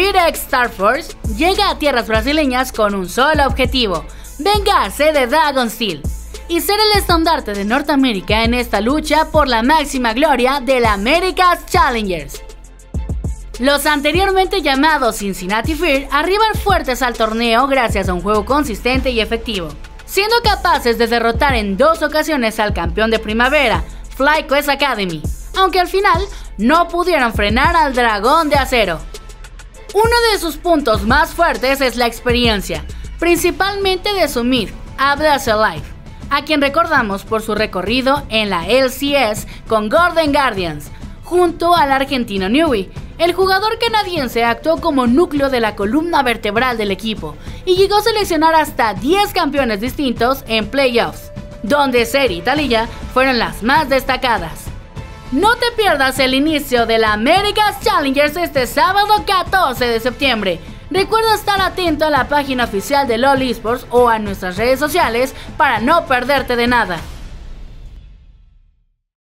FIREX Star Force llega a tierras brasileñas con un solo objetivo, vengarse de Dragon Steel y ser el estandarte de Norteamérica en esta lucha por la máxima gloria del America's Challengers. Los anteriormente llamados Cincinnati Fear arriban fuertes al torneo gracias a un juego consistente y efectivo, siendo capaces de derrotar en dos ocasiones al campeón de primavera, FlyQuest Academy, aunque al final no pudieron frenar al dragón de acero. Uno de sus puntos más fuertes es la experiencia, principalmente de su mid, Abdas Alive, a quien recordamos por su recorrido en la LCS con Golden Guardians, junto al argentino Newey, el jugador canadiense actuó como núcleo de la columna vertebral del equipo y llegó a seleccionar hasta 10 campeones distintos en playoffs, donde Seri y Talilla fueron las más destacadas. No te pierdas el inicio de la America's Challengers este sábado 14 de septiembre. Recuerda estar atento a la página oficial de LOL Esports o a nuestras redes sociales para no perderte de nada.